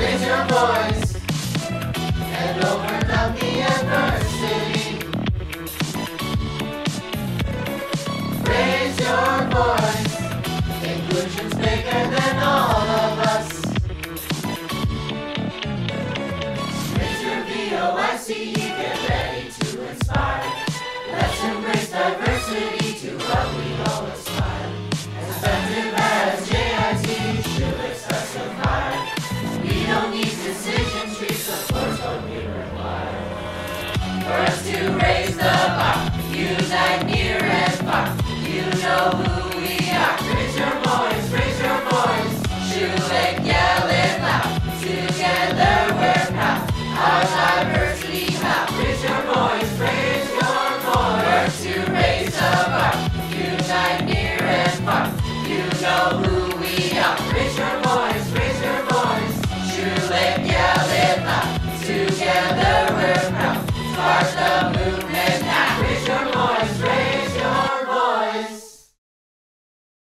Raise your voice and overcome the adversity. Raise your voice. Inclusion's bigger than all of us. Raise your VOIC, to raise the bar, unite near and far. You know who we are. Raise your voice, raise your voice. Shoot and yell it loud. Together we're proud. Our diversity now. Raise your voice, raise your voice. Work to raise the bar. Unite near and far. You know who we are. Raise your.